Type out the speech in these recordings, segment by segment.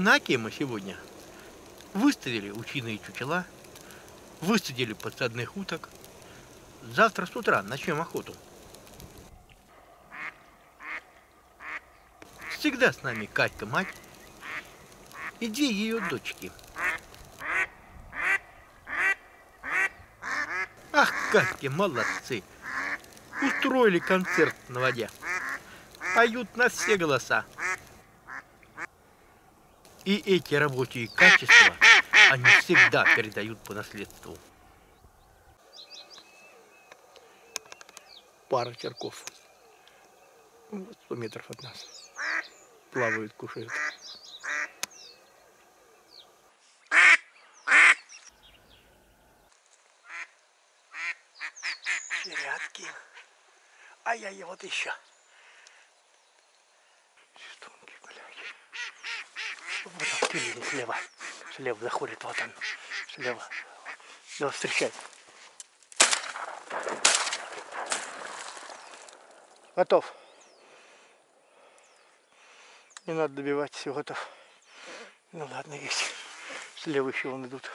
На Оке мы сегодня выставили учиные чучела, высадили подсадных уток. Завтра с утра начнем охоту. Всегда с нами Катька мать и две ее дочки. Ах, Катьки, молодцы! Устроили концерт на воде. Поют на все голоса. И эти рабочие качества они всегда передают по наследству. Пара черков. Вот 100 метров от нас. Плавают, кушают. Черятки. Ай-яй, вот еще. Свистунки, блядь. Впереди, слева. Слева заходит, вот он. Слева. Давай, встречай. Готов. Не надо добивать, все готов. Ну ладно, есть. Слева еще вон идут.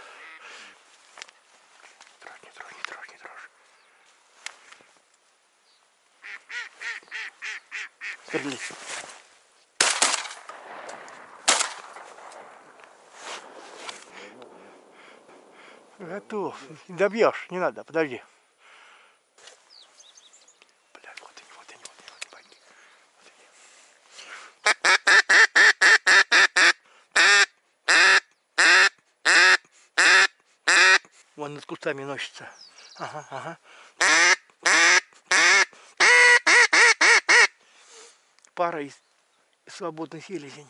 Трожь, не трожь, не трожь, не трожь. Стреляй. Готов. Добьешь, не надо, подожди. Блядь, вот они, вот они, вот они, вот они, вот они. Вон над кустами носится. Ага, ага. Пара из свободной селезень.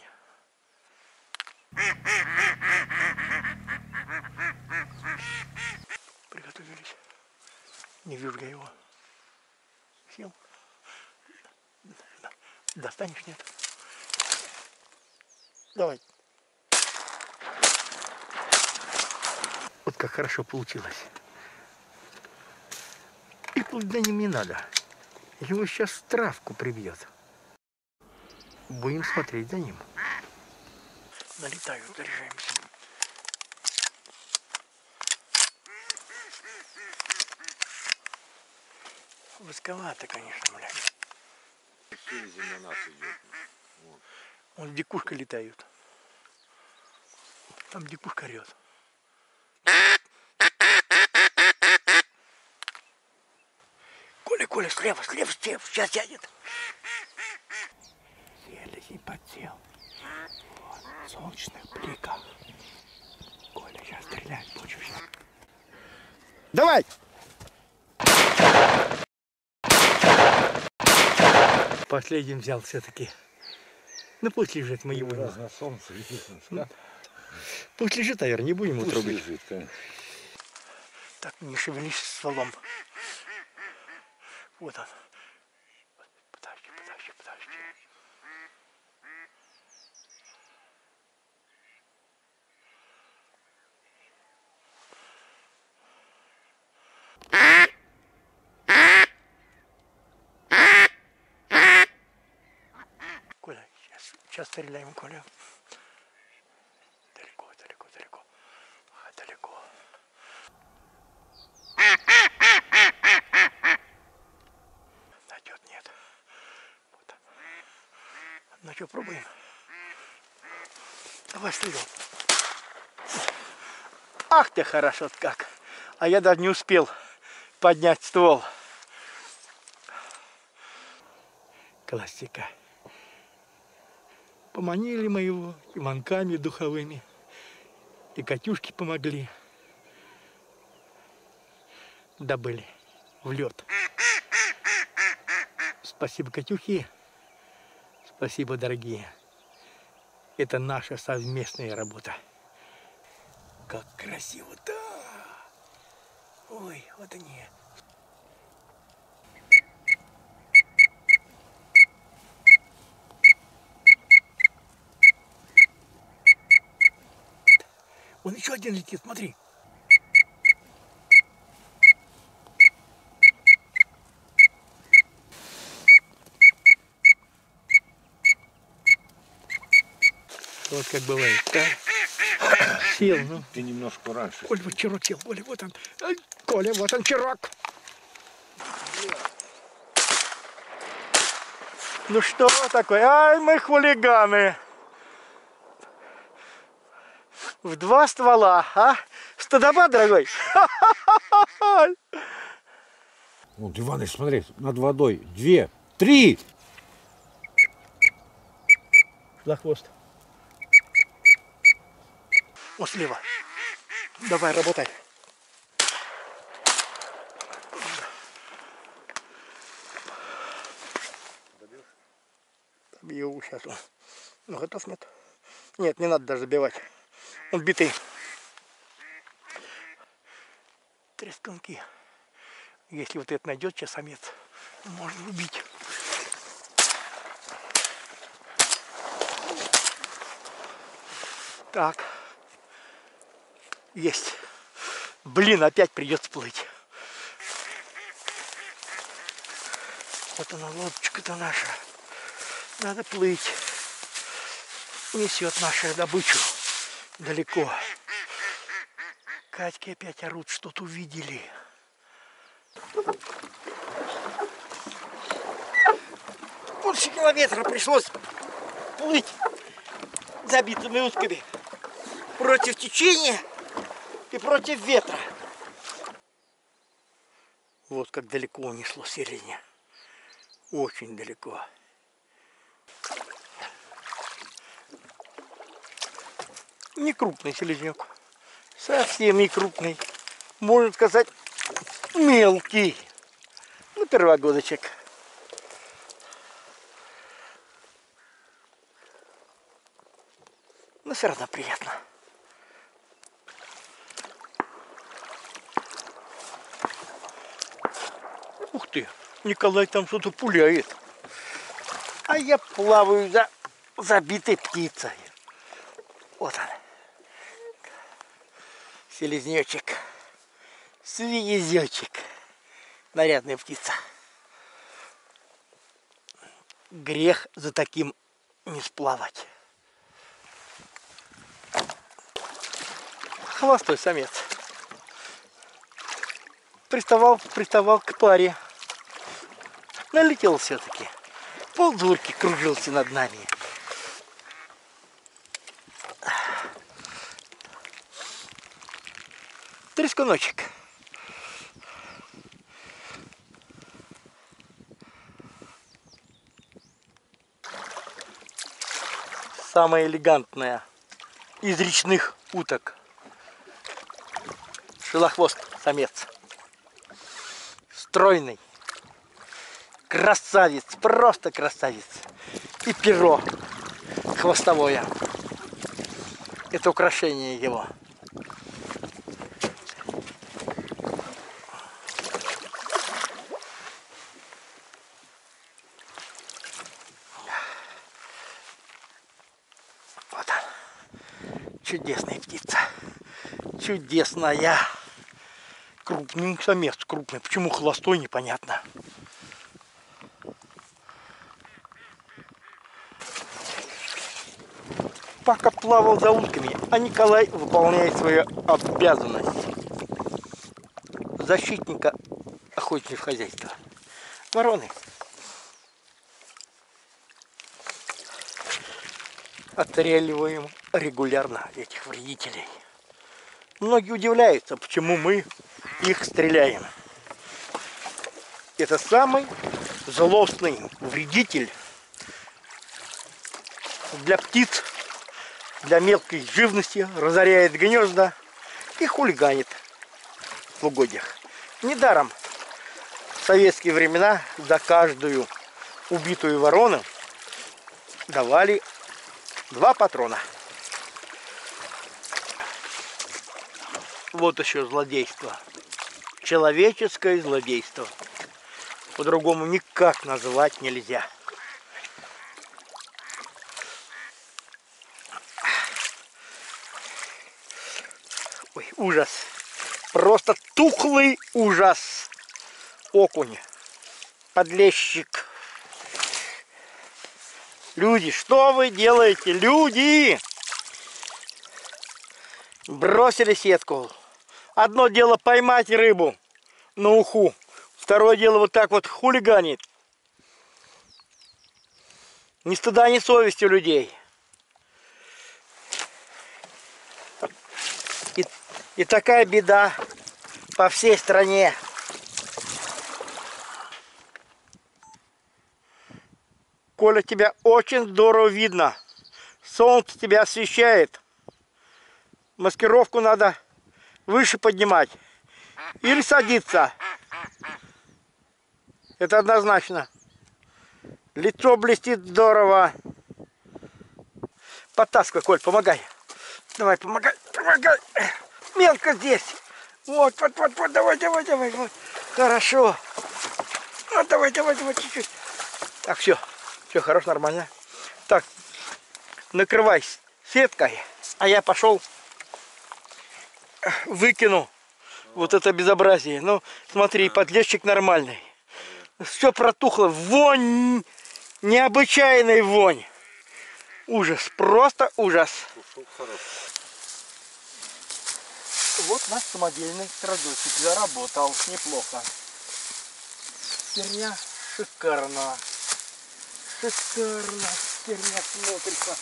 Не вижу я его. Сел. Достанешь, нет? Давай. Вот как хорошо получилось. И плыть за ним не надо. Его сейчас травку прибьет. Будем смотреть за ним. Налетаю, заряжаемся. Высковато, конечно, блядь. Селезень на нас идет. Вот. Вон дикушка летают. Там дикушка орет. Коля, Коля, слева, слева, слева, сейчас сядет. Селезень подсел. Вот, солнечных бликах. Коля, сейчас стрелять будешь. Давай! Последним взял все-таки. Ну пусть лежит, мы его. Раз на солнце да? Пусть лежит, наверное, не будем его трогать. лежит, конечно. Так, не шевелись стволом. Вот он. Подожди, подожди, подожди. Коля, сейчас, стреляем, Коля. Далеко, далеко, далеко. Ага, далеко. Найдет, нет. Вот. Ну что, пробуем? Давай стреляй. Ах ты хорошо как. А я даже не успел поднять ствол. Классика. Поманили мы его манками духовыми, и Катюшки помогли. Добыли в лед. Спасибо, Катюхи. Спасибо, дорогие. Это наша совместная работа. Как красиво, да! Ой, вот они. Вон еще один летит, смотри. Вот как бывает. Да? Сел, ну. Ты немножко раньше. Коль, вот черок сел. Коля, вот он. Ай, Коля, вот он, черок. Ну что такое? Ай, мы хулиганы. В два ствола, а? Стадоба, дорогой? Вот, Иваныч, смотри, над водой. Две, три. За хвост. Вот слева. Давай, работай. Бью сейчас. он. Ну, готов нет? Нет, не надо даже забивать. Он. Тресканки. Если вот это найдет сейчас самец, можно убить. Так. Есть. Блин, опять придется плыть. Вот она, лодочка-то наша. Надо плыть. Несет нашу добычу далеко. Катьки опять орут, что-то увидели. Больше километра пришлось плыть забитыми утками против течения и против ветра. Вот как далеко унесло селение. Очень далеко. Не крупный селезнек. Совсем не крупный. Можно сказать, мелкий. Ну, первогодочек. Но все равно приятно. Ух ты, Николай там что-то пуляет. А я плаваю за забитой птицей. Вот он. Селезнечек. Свиезечек. Нарядная птица. Грех за таким не сплавать. Холостой самец. Приставал, приставал к паре. Налетел все-таки. Полдурки кружился над нами. Трескуночек. Самая элегантная из речных уток. Шелохвост самец. Стройный. Красавец, просто красавец. И перо хвостовое. Это украшение его. Вот он. Чудесная птица. Чудесная. Крупный самец, крупный. Почему холостой, непонятно. Пака плавал за утками, а Николай выполняет свою обязанность защитника охотничьего хозяйства. Вороны. Отстреливаем регулярно этих вредителей. Многие удивляются, почему мы их стреляем. Это самый злостный вредитель для птиц, для мелкой живности, разоряет гнезда и хулиганит в угодьях. Недаром в советские времена за каждую убитую ворону давали два патрона. Вот еще злодейство. Человеческое злодейство. По-другому никак назвать нельзя. Ой, ужас. Просто тухлый ужас. Окунь. Подлещик. Люди, что вы делаете? Люди! Бросили сетку. Одно дело поймать рыбу на уху. Второе дело вот так вот хулиганит. Ни стыда, ни совести людей. И, и такая беда по всей стране. Коля, тебя очень здорово видно. Солнце тебя освещает. Маскировку надо выше поднимать. Или садиться. Это однозначно. Лицо блестит здорово. Потаскивай, Коль, помогай. Давай, помогай, помогай. Мелко здесь. Вот, вот, вот, вот, давай, давай, давай. Вот. Хорошо. Вот, давай, давай, давай, чуть-чуть. Так, все. Все, хорошо, нормально. Так, накрывай сеткой. А я пошел выкину вот это безобразие. Ну, смотри, подлещик нормальный. Все протухло. Вонь, необычайный вонь. Ужас, просто ужас. Вот наш самодельный крадочек заработал неплохо. Херня шикарно. Шикарно. Херня смотрится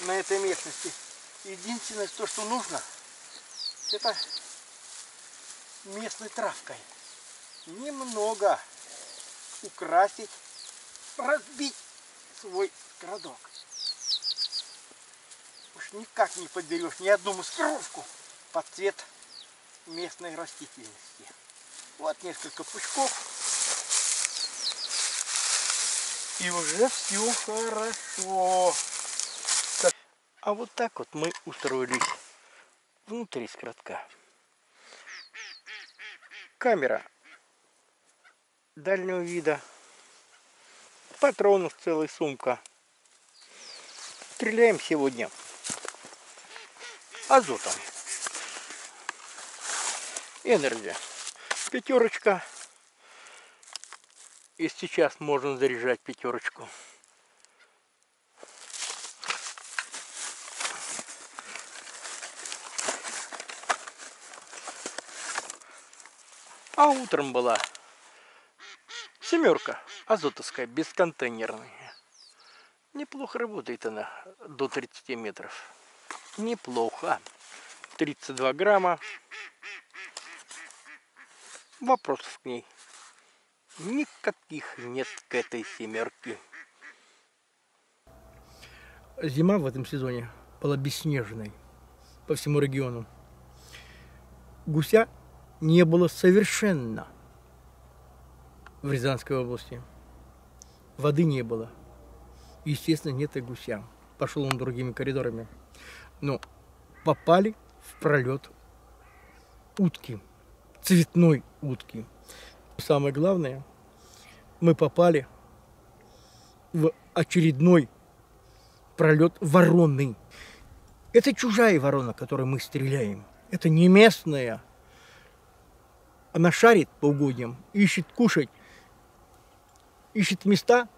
на этой местности. Единственное, то, что нужно, это местной травкой. Немного украсить, разбить свой городок. Уж никак не подберешь ни одну маскировку под цвет местной растительности. Вот несколько пучков. И уже все хорошо. А вот так вот мы устроились внутри скоротка. Камера дальнего вида. Патронов целая сумка. Стреляем сегодня азотом. Энергия. Пятерочка. И сейчас можно заряжать пятерочку. А утром была семерка азотовская, бесконтейнерная. Неплохо работает она до 30 метров. Неплохо. 32 грамма. Вопросов к ней никаких нет к этой семерке. Зима в этом сезоне была бесснежной по всему региону. Гуся не было совершенно в Рязанской области. Воды не было. Естественно, нет и гуся. Пошел он другими коридорами. Но попали в пролет утки, цветной утки. Самое главное, мы попали в очередной пролет вороны. Это чужая ворона, которой мы стреляем. Это не местная она шарит по угодьям, ищет кушать, ищет места,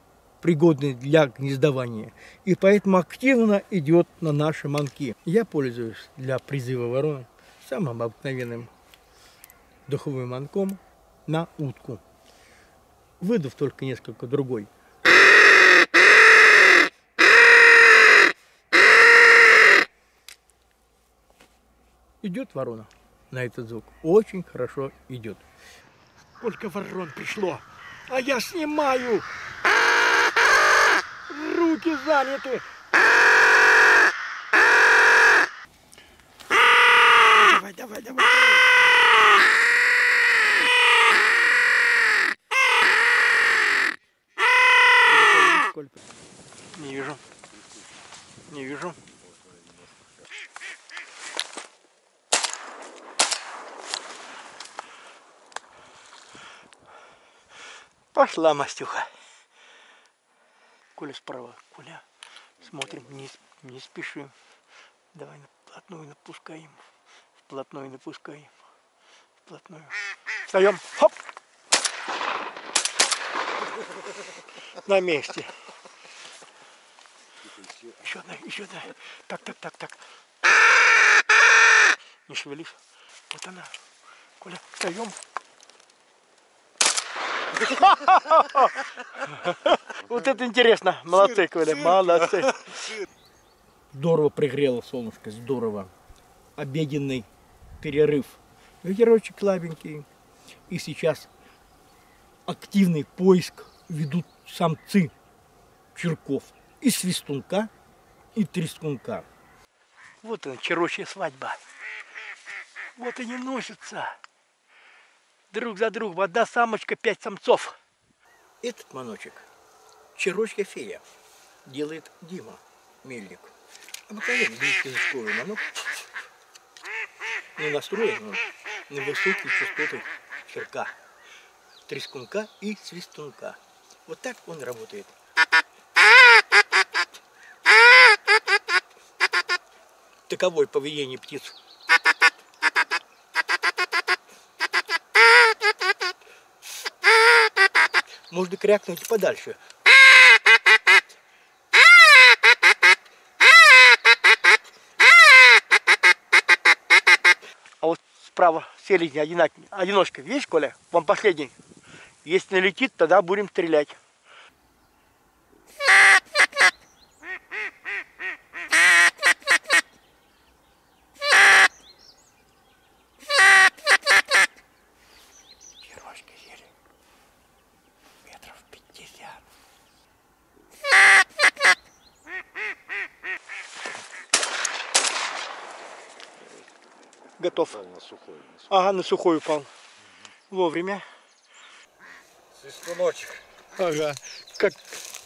пригодные для гнездования, и поэтому активно идет на наши манки. Я пользуюсь для призыва вороны самым обыкновенным духовым манком на утку, выдав только несколько другой. Идет ворона на этот звук. Очень хорошо идет. Сколько ворон пришло, а я снимаю. Руки заняты. Давай, давай, давай. Не вижу. Не вижу. Пошла Мастюха. Коля справа. Коля, смотрим, не, не спешим. Давай вплотную напускаем. Вплотную напускаем. Вплотную. Встаем. Хоп! На месте. Еще одна, еще одна. Так, так, так, так. Не шевелись. Вот она. Коля, встаем. Вот это интересно. Молодцы, Коля, молодцы. Здорово пригрело солнышко, здорово. Обеденный перерыв. Ветерочек слабенький. И сейчас активный поиск ведут самцы черков. И свистунка, и трескунка. Вот она, черочья свадьба. Вот они носятся. Друг за другом. Одна самочка, пять самцов. Этот маночек черочка фея делает Дима Мельник. Обыкновенный бесязычковый манок. Не настроен он на высокие частоты черка, трескунка и свистунка. Вот так он работает. Таковое поведение птиц. Можно крякнуть подальше. А вот справа одинак- одиночка. Видишь, Коля? Вам последний. Если налетит, тогда будем стрелять. Готов. На сухой. Ага, на сухой упал. Вовремя. Свистуночек. Ага. Как,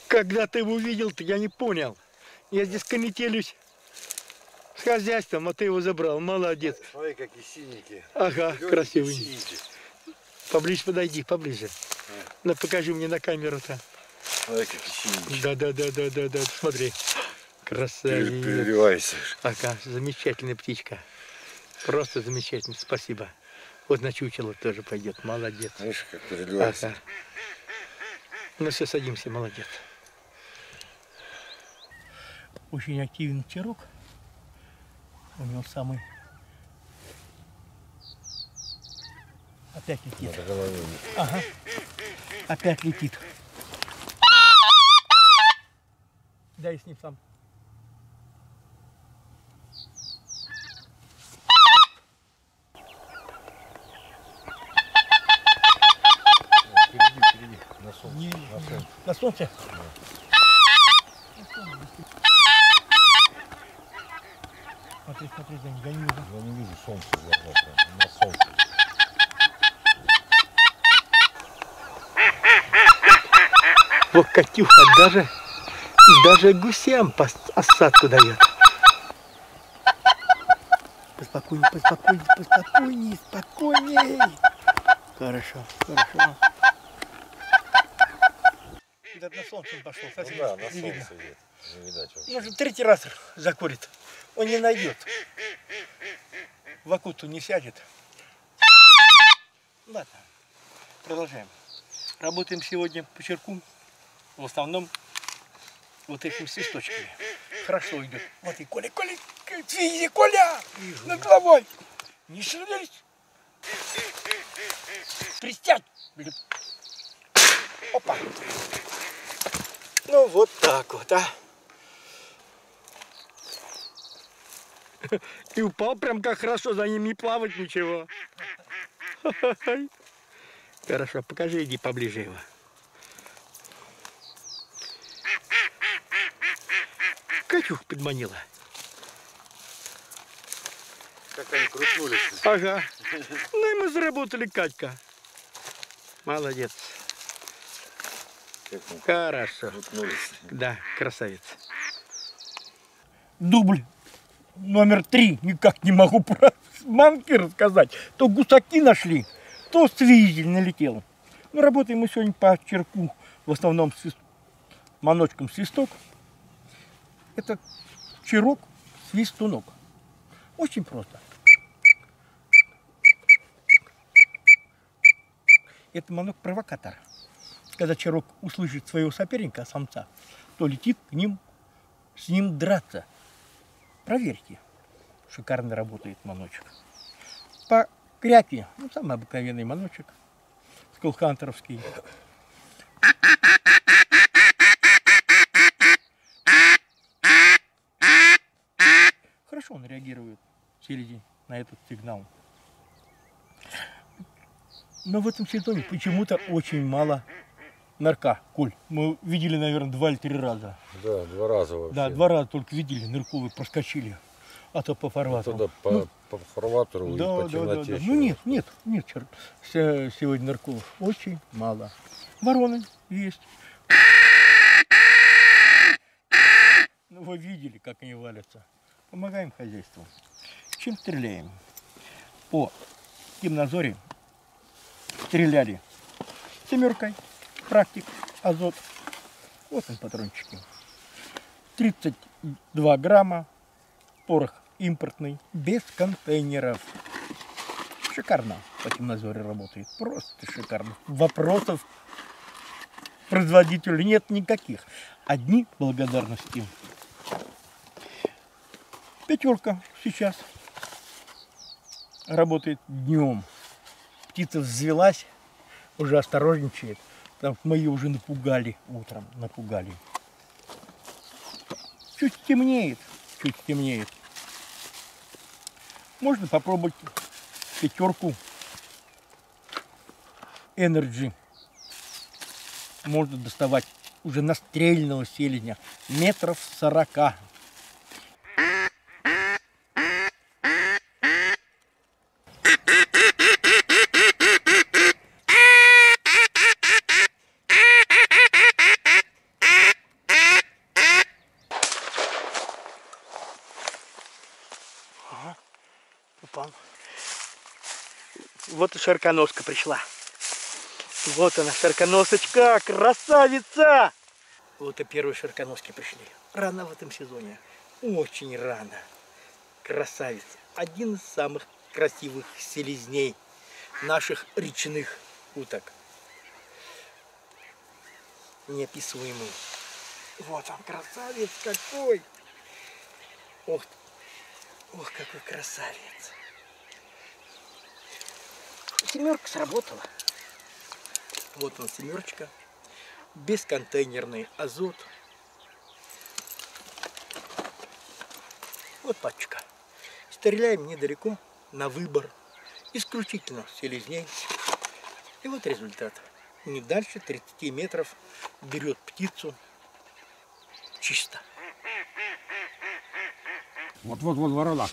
когда ты его увидел, то я не понял. Я здесь конетелюсь с хозяйством, а ты его забрал. Молодец. Смотри, какие синенькие. Ага, Легенькие, красивый. синенькие. Поближе подойди, поближе. Ну, покажи мне на камеру-то. Смотри, какие синенькие. Да, да, да, да, да, да. Смотри. Красавец. Переливайся. Ага, замечательная птичка. Просто замечательно. Спасибо. Вот на чучело тоже пойдет. Молодец. Знаешь, как переливайся. Ага. Ну все, садимся, молодец. Очень активный черок. У него самый... Опять летит. Ага. Опять летит. Дай с ним сам. Впереди, впереди. На солнце. Не- На солнце. Смотри, смотри, за ним, гони его. Я не вижу солнца глаза. прям. На солнце. Вот Катюха даже, даже гусям осадку дает. Поспокойней, поспокойней, поспокойней, спокойней. Хорошо, хорошо. На солнце пошел, Ну да, на не видно. солнце вид. Не видать вообще. Может, третий раз закурит. Он не найдет. В окуту не сядет. Ладно, продолжаем. Работаем сегодня по черку. В основном вот этими свисточками. Хорошо идет. Вот и Коля, Коля, видите, Коля, над головой. Не шевелись. Пристять. Опа. Ну вот так вот, а. И упал прям как хорошо, за ним не плавать ничего. Хорошо, покажи, иди поближе его. Катюх подманила. Как они крутнулись. Ага. Ну и мы заработали, Катька. Молодец. Хорошо. Да, красавец. Дубль номер три. Никак не могу про манки рассказать. То гусаки нашли, то свизель налетел. Ну, работаем мы сегодня по черку. В основном свист... маночком свисток. Это черок, свистунок. Очень просто. Это манок-провокатор. Когда черок услышит своего соперника, самца, то летит к ним, с ним драться. Проверьте. Шикарно работает маночек. по кряке, ну, самый обыкновенный маночек, скулхантеровский. Хорошо он реагирует, селезень, на этот сигнал. Но в этом сезоне почему-то очень мало нырка, Коль. Мы видели, наверное, два или три раза. Да, два раза вообще. Да, два раза только видели, нырковые проскочили. А то по фарватеру. Тогда по, Ну, по фарватеру и да, по да, да, темноте. да. Ну нет, нет, нет, чер- се- сегодня нырков очень мало. Вороны есть. Ну вы видели, как они валятся. Помогаем хозяйству. Чем стреляем? По гимназоре стреляли семеркой, практик, азот. Вот он патрончики. 32 грамма, порох импортный, без контейнеров. Шикарно по темнозоре работает. Просто шикарно. Вопросов производителю нет никаких. Одни благодарности. Пятерка сейчас работает днем. Птица взвелась, уже осторожничает. Мы ее уже напугали утром, напугали. Чуть темнеет, чуть темнеет. Можно попробовать пятерку Energy. Можно доставать уже настрельного селезня метров сорока. Упал. Вот и широконоска пришла. Вот она, широконосочка, красавица! Вот и первые широконоски пришли. Рано в этом сезоне. Очень рано. Красавица. Один из самых красивых селезней наших речных уток. Неописуемый. Вот он, красавец какой! Ох, ох, какой красавец! Семерка сработала. Вот он, семерочка. Бесконтейнерный азот. Вот пачка. Стреляем недалеко, на выбор. Исключительно селезней. И вот результат. Не дальше 30 метров берет птицу чисто. Вот, вот, вот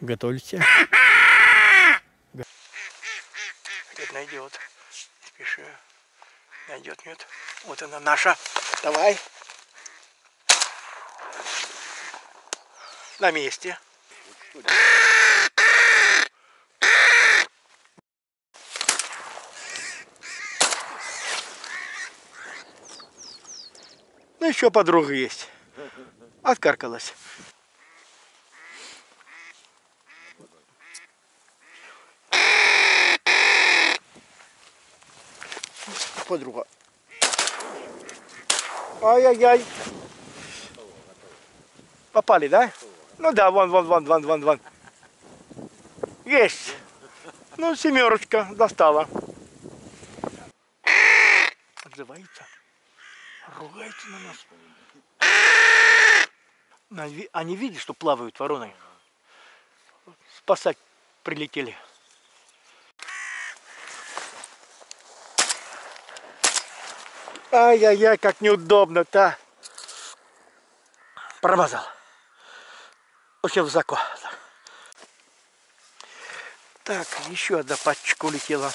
Готовься. Где найдет. Спеши. Найдет, нет. Вот она наша. Давай. На месте. Ну, еще подруга есть. Откаркалась. Подруга. Ай-яй-яй. Попали, да? Ну да, вон, вон, вон, вон, вон, вон. Есть. Ну, семерочка достала. Отзывается. Ругается на нас. Они видят, что плавают вороны. Спасать прилетели. Ай-яй-яй, как неудобно-то. Промазал. Очень высоко. Так, еще одна пачка улетела.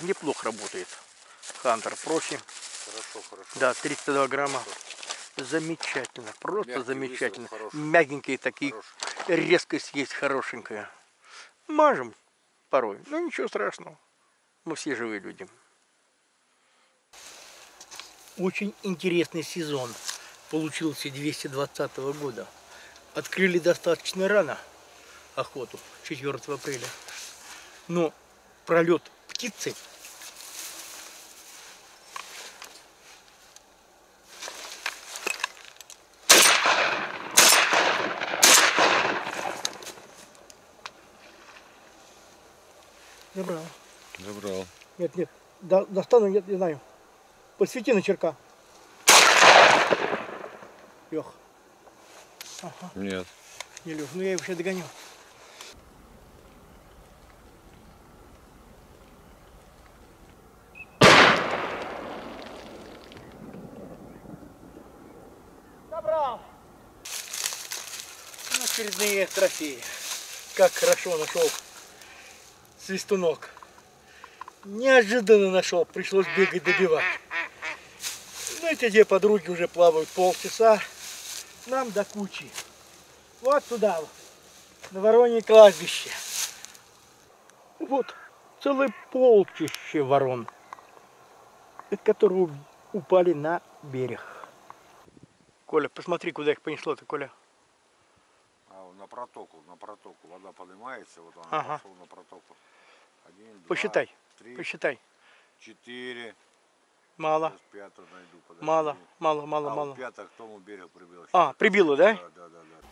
Неплохо работает. Хантер профи. Хорошо, хорошо. Да, 32 грамма. Замечательно, просто Мягкий замечательно. выстрел. Мягенькие такие, Хороший. резкость есть хорошенькая. Мажем порой, но ничего страшного. Мы все живые люди. Очень интересный сезон получился 220 года. Открыли достаточно рано охоту, 4 апреля. Но пролет птицы Забрал. Забрал. Нет, нет. Достану, нет, не знаю. Посвети на черка. Лех. Ага, Нет. не Лех. Ну я его сейчас догоню. Забрал. Очередные трофеи. Как хорошо нашел свистунок. Неожиданно нашел, пришлось бегать добивать. Ну, эти две подруги уже плавают полчаса. Нам до кучи. Вот туда, вот, на Воронье кладбище. Вот целое полчище ворон, которые упали на берег. Коля, посмотри, куда их понесло-то, Коля. А на протоку, на протоку. Вода поднимается, вот он Ага. пошел на протоку. Один, два, Посчитай, три, посчитай. четыре. Мало, пятую найду. подожди. мало, мало, мало, а, мало. пятая к тому берегу прибилась. А, прибило, да? Да, да, да. да.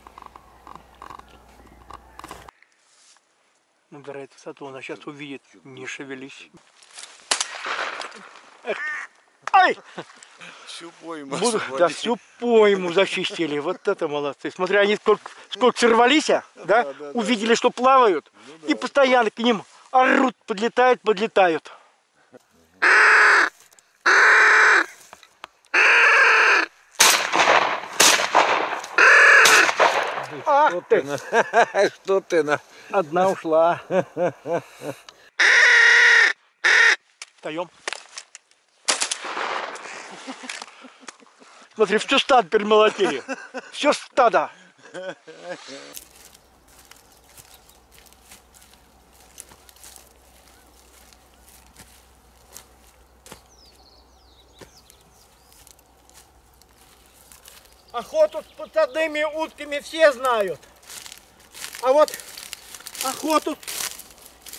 Набирает высоту, она сейчас увидит. Не шевелись. Эх. Ай! Всю пойму Буду, да всю пойму зачистили. Вот это молодцы. Смотри, они сколько, сколько сорвались, а, да? да, да. Увидели, что плавают. И постоянно к ним орут, подлетают, подлетают. Ах ты, Что ты на... одна ушла. Встаем. Смотри, все стадо перемолотили. Все стадо. Охоту с подсадными утками все знают. А вот охоту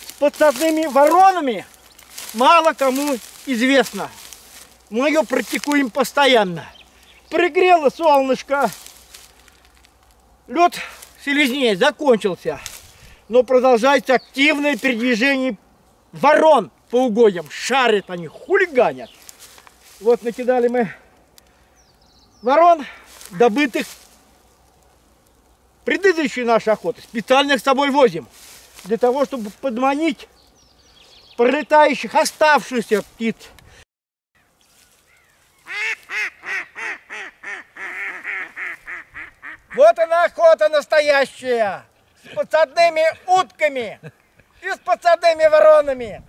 с подсадными воронами мало кому известно. Мы ее практикуем постоянно. Пригрело солнышко. Лед селезнее закончился. Но продолжается активное передвижение ворон по угодьям. Шарят они, хулиганят. Вот накидали мы ворон, добытых предыдущей нашей охоты. Специально их с собой возим. Для того, чтобы подманить пролетающих оставшихся птиц. Вот она охота настоящая. С подсадными утками и с подсадными воронами.